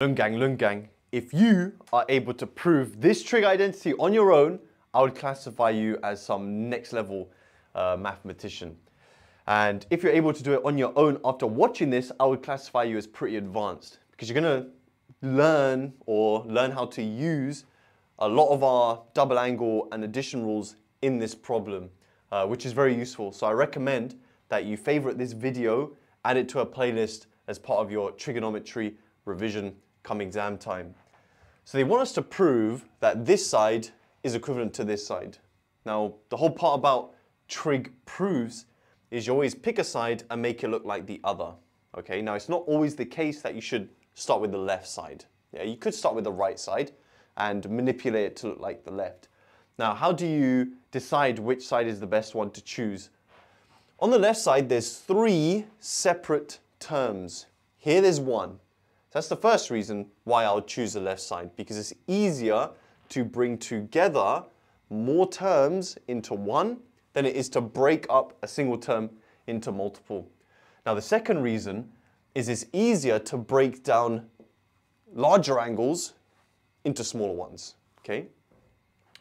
Lun gang, lun gang. If you are able to prove this trig identity on your own, I would classify you as some next level uh, mathematician. And if you're able to do it on your own after watching this, I would classify you as pretty advanced because you're gonna learn or learn how to use a lot of our double angle and addition rules in this problem, uh, which is very useful. So I recommend that you favorite this video, add it to a playlist as part of your trigonometry revision come exam time. So they want us to prove that this side is equivalent to this side. Now, the whole part about trig proves is you always pick a side and make it look like the other. Okay, now it's not always the case that you should start with the left side. Yeah, you could start with the right side and manipulate it to look like the left. Now, how do you decide which side is the best one to choose? On the left side, there's three separate terms. Here there's one. That's the first reason why I'll choose the left side, because it's easier to bring together more terms into one than it is to break up a single term into multiple. Now the second reason is it's easier to break down larger angles into smaller ones, okay?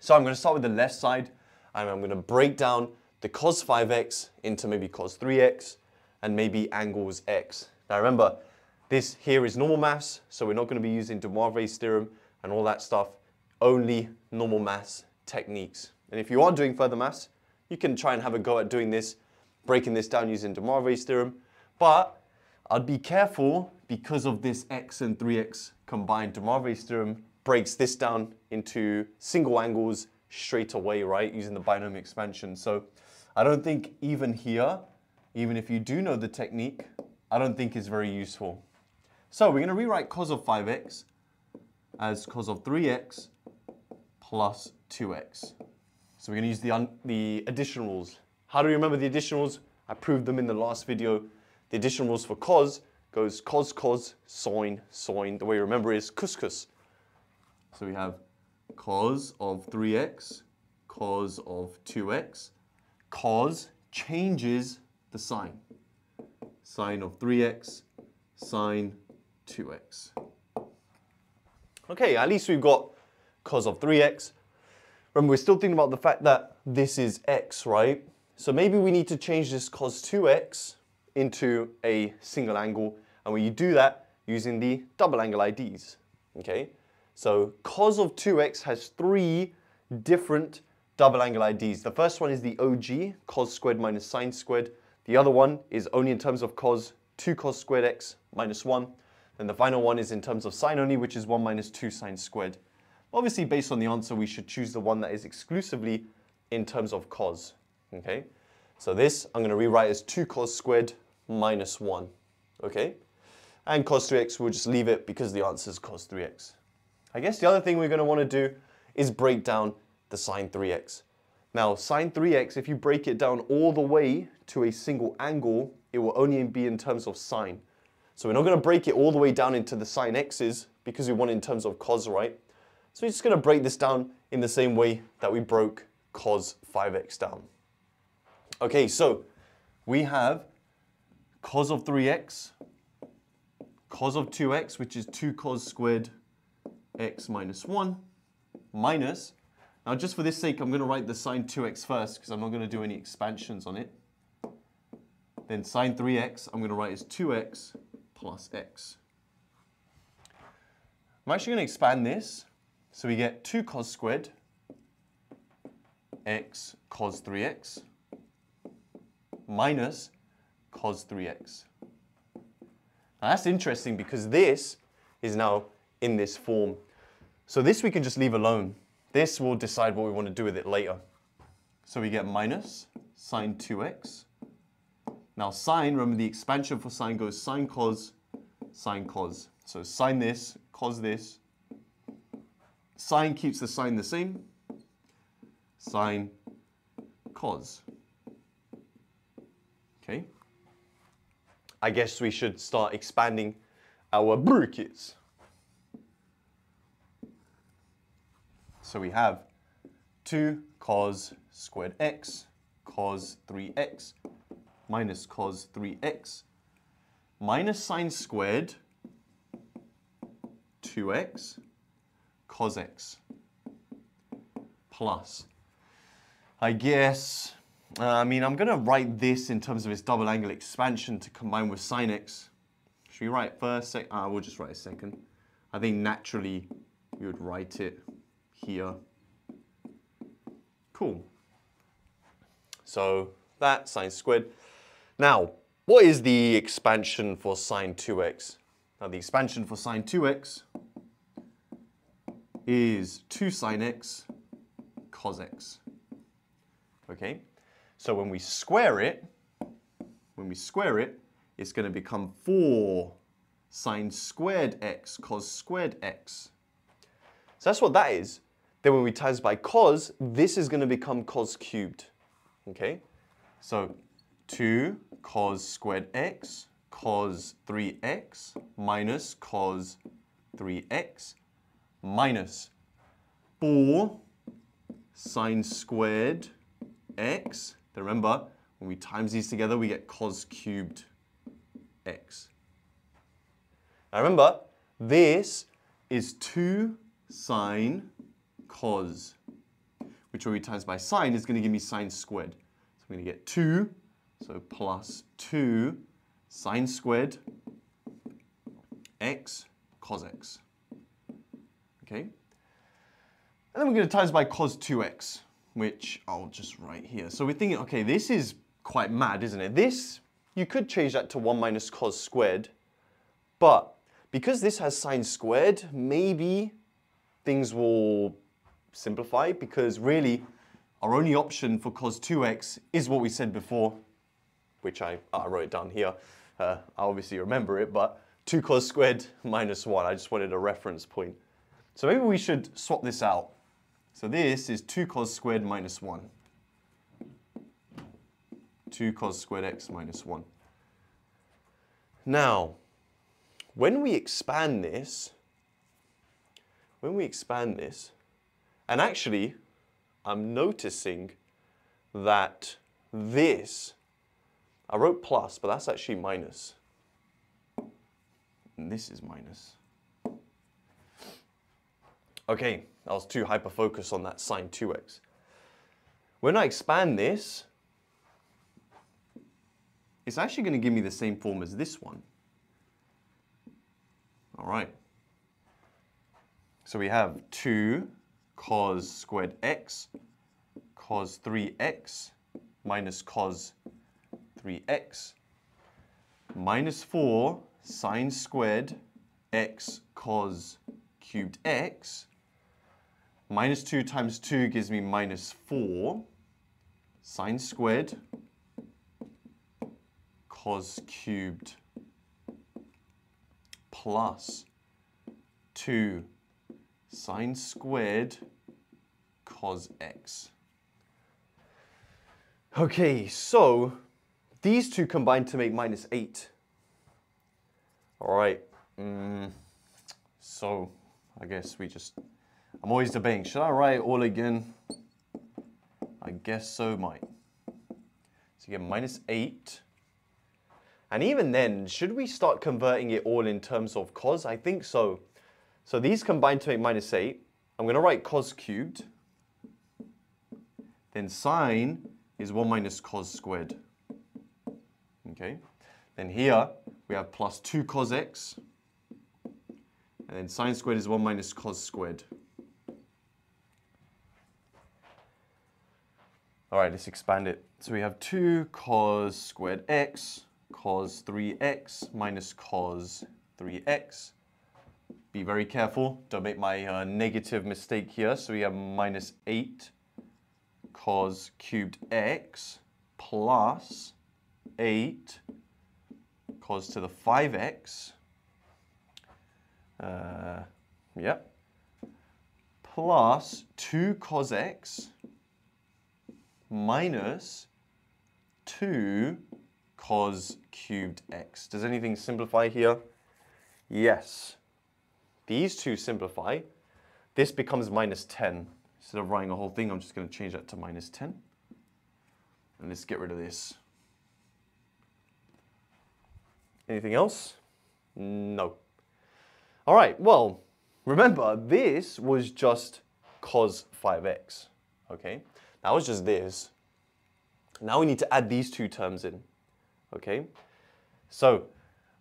So I'm going to start with the left side and I'm going to break down the cos 5x into maybe cos 3x and maybe angles x. Now remember, this here is normal maths, so we're not going to be using de Moivre's theorem and all that stuff, only normal maths techniques. And if you are doing further maths, you can try and have a go at doing this, breaking this down using de Moivre's theorem. But I'd be careful because of this x and 3x combined. De Moivre's theorem breaks this down into single angles straight away, right, using the binomial expansion. So I don't think even here, even if you do know the technique, I don't think it's very useful. So we're going to rewrite cos of 5x as cos of 3x plus 2x. So we're going to use the, the addition rules. How do we remember the addition rules? I proved them in the last video. The addition rules for cos goes cos, cos, sine, sine. The way you remember is couscous. So we have cos of 3x, cos of 2x. Cos changes the sign. Sine of 3x, sine 2x. Okay, at least we've got cos of 3x. Remember, we're still thinking about the fact that this is x, right? So maybe we need to change this cos 2x into a single angle, and when you do that using the double angle IDs, okay? So cos of 2x has three different double angle IDs. The first one is the OG, cos squared minus sine squared. The other one is only in terms of cos, 2 cos squared x minus 1. And the final one is in terms of sine only, which is 1 minus 2 sine squared. Obviously, based on the answer, we should choose the one that is exclusively in terms of cos. Okay, so this I'm going to rewrite as 2 cos squared minus 1. Okay, and cos 3x, we'll just leave it because the answer is cos 3x. I guess the other thing we're going to want to do is break down the sine 3x. Now, sine 3x, if you break it down all the way to a single angle, it will only be in terms of sine. So we're not going to break it all the way down into the sine x's because we want it in terms of cos, right? So we're just going to break this down in the same way that we broke cos 5x down. Okay, so we have cos of 3x, cos of 2x, which is 2 cos squared x minus 1, minus, now just for this sake, I'm going to write the sine 2x first because I'm not going to do any expansions on it. Then sine 3x, I'm going to write as 2x plus x. I'm actually going to expand this. So we get 2 cos squared x cos 3x minus cos 3x. Now that's interesting because this is now in this form. So this we can just leave alone. This will decide what we want to do with it later. So we get minus sine 2x. Now sign, remember the expansion for sine goes sine cos, sine cos. So sine this, cos this. Sine keeps the sine the same. Sine cos. Okay. I guess we should start expanding our brackets. So we have 2 cos squared x cos 3x minus cos 3x minus sine squared 2x cos x plus. I guess, uh, I mean, I'm going to write this in terms of its double angle expansion to combine with sine x. Should we write first? Sec uh, we'll just write a second. I think naturally you would write it here. Cool. So that sine squared. Now, what is the expansion for sine 2x? Now the expansion for sine 2x is 2 sine x cos x. Okay, so when we square it, when we square it, it's going to become 4 sine squared x cos squared x. So that's what that is. Then when we times by cos, this is going to become cos cubed. Okay, so 2 cos squared x cos 3x minus cos 3x minus 4 sine squared x. Then remember, when we times these together, we get cos cubed x. Now remember, this is 2 sine cos, which when we times by sine is going to give me sine squared. So I'm going to get 2, so plus 2 sine squared x cos x. Okay? And then we're going to times by cos 2x, which I'll just write here. So we're thinking, okay, this is quite mad, isn't it? This, you could change that to 1 minus cos squared, but because this has sine squared, maybe things will simplify because really our only option for cos 2x is what we said before, which I, I wrote down here. Uh, I obviously remember it, but 2 cos squared minus 1. I just wanted a reference point. So maybe we should swap this out. So this is 2 cos squared minus 1. 2 cos squared x minus 1. Now, when we expand this, when we expand this, and actually, I'm noticing that this I wrote plus, but that's actually minus. And this is minus. Okay, I was too hyper-focused on that sine 2x. When I expand this, it's actually going to give me the same form as this one. All right. So we have 2 cos squared x cos 3x minus cos 3x minus 4 sine squared x cos cubed x minus 2 times 2 gives me minus 4 sine squared cos cubed plus 2 sine squared cos x. Okay, so these two combine to make minus 8. All right. Mm, so I guess we just, I'm always debating, should I write all again? I guess so, might. So you get minus 8. And even then, should we start converting it all in terms of cos? I think so. So these combine to make minus 8. I'm going to write cos cubed. Then sine is 1 minus cos squared. Okay. Then here we have plus 2 cos x. And then sine squared is 1 minus cos squared. All right, let's expand it. So we have 2 cos squared x, cos 3x minus cos 3x. Be very careful, don't make my uh, negative mistake here. So we have minus 8 cos cubed x plus 8 cos to the 5x. Uh, yep. Plus 2 cos x minus 2 cos cubed x. Does anything simplify here? Yes. These two simplify. This becomes minus 10. Instead of writing a whole thing, I'm just going to change that to minus 10. And let's get rid of this. Anything else? No. All right, well, remember, this was just cos 5x, okay? That was just this. Now we need to add these two terms in, okay? So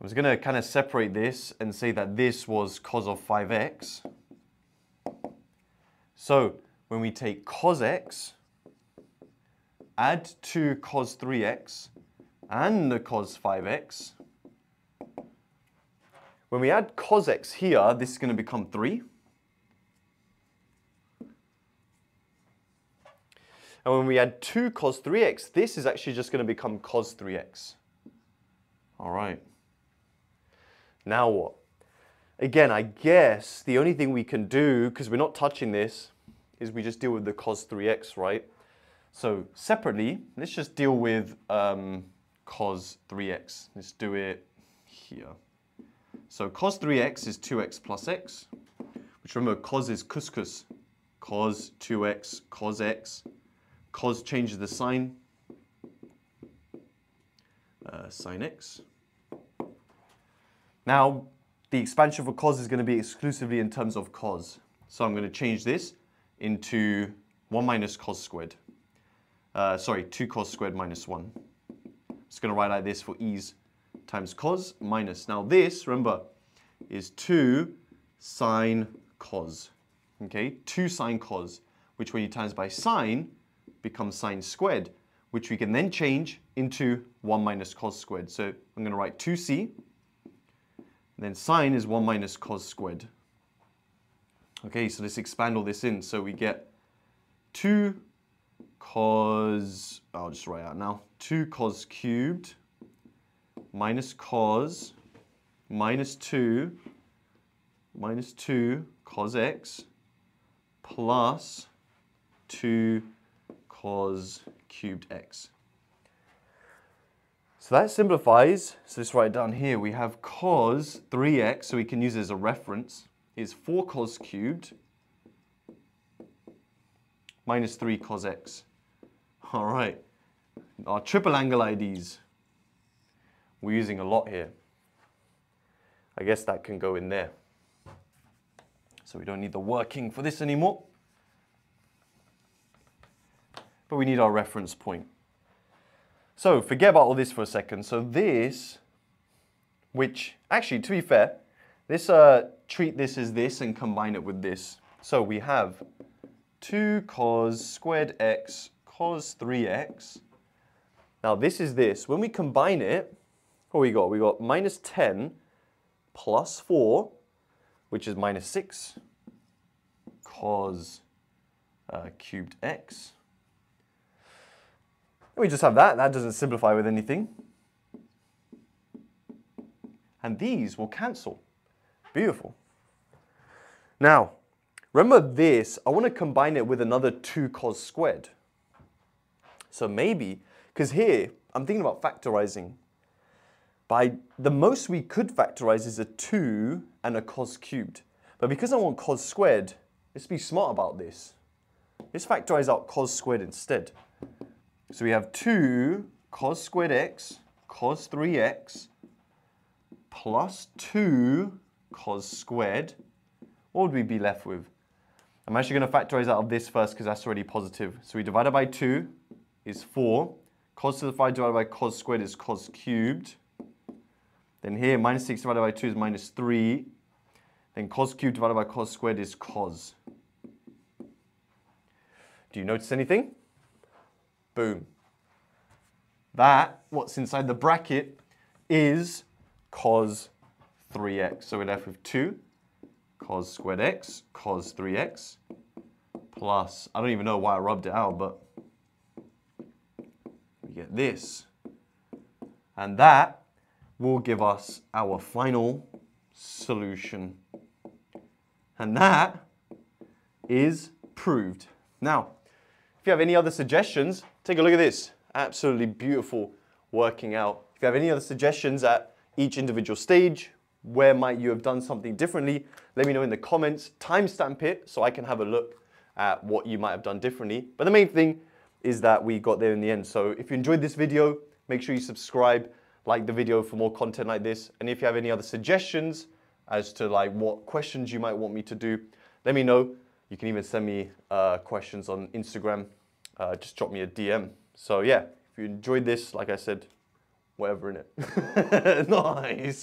I'm just gonna kind of separate this and say that this was cos of 5x. So when we take cos x, add to cos 3x and the cos 5x, when we add cos x here, this is going to become 3. And when we add 2 cos 3x, this is actually just going to become cos 3x. All right. Now what? Again, I guess the only thing we can do, because we're not touching this, is we just deal with the cos 3x, right? So separately, let's just deal with um, cos 3x. Let's do it here. So cos 3x is 2x plus x, which remember cos is couscous. Cos 2x, cos x. Cos changes the sign. Uh, sine x. Now, the expansion for cos is going to be exclusively in terms of cos. So I'm going to change this into 1 minus cos squared. Uh, sorry, 2 cos squared minus 1. Just going to write like this for ease times cos minus. Now this, remember, is 2 sine cos. Okay, 2 sine cos, which when you times by sine becomes sine squared, which we can then change into 1 minus cos squared. So I'm going to write 2c, then sine is 1 minus cos squared. Okay, so let's expand all this in. So we get 2 cos, I'll just write out now, 2 cos cubed minus cos minus 2 minus 2 cos x plus 2 cos cubed x. So that simplifies, so let's write down here. We have cos 3x, so we can use it as a reference, is 4 cos cubed minus 3 cos x. All right, our triple angle IDs. We're using a lot here. I guess that can go in there. So we don't need the working for this anymore. But we need our reference point. So forget about all this for a second. So this, which actually, to be fair, this uh, treat this as this and combine it with this. So we have 2 cos squared x cos 3x. Now this is this. When we combine it, what we got? We got minus 10 plus 4, which is minus 6 cos uh, cubed x. And we just have that. That doesn't simplify with anything. And these will cancel. Beautiful. Now, remember this, I want to combine it with another 2 cos squared. So maybe, because here, I'm thinking about factorizing. By the most we could factorize is a 2 and a cos cubed. But because I want cos squared, let's be smart about this. Let's factorize out cos squared instead. So we have 2 cos squared x cos 3x plus 2 cos squared. What would we be left with? I'm actually going to factorize out of this first because that's already positive. So we divide it by 2 is 4. Cos to the 5 divided by cos squared is cos cubed. Then here, minus 6 divided by 2 is minus 3. Then cos cubed divided by cos squared is cos. Do you notice anything? Boom. That, what's inside the bracket, is cos 3x. So we're left with 2 cos squared x, cos 3x, plus, I don't even know why I rubbed it out, but we get this. And that will give us our final solution. And that is proved. Now, if you have any other suggestions, take a look at this. Absolutely beautiful working out. If you have any other suggestions at each individual stage, where might you have done something differently? Let me know in the comments. Timestamp it so I can have a look at what you might have done differently. But the main thing is that we got there in the end. So if you enjoyed this video, make sure you subscribe, like the video for more content like this. And if you have any other suggestions as to like what questions you might want me to do, let me know. You can even send me uh, questions on Instagram. Uh, just drop me a DM. So yeah, if you enjoyed this, like I said, whatever in it. nice.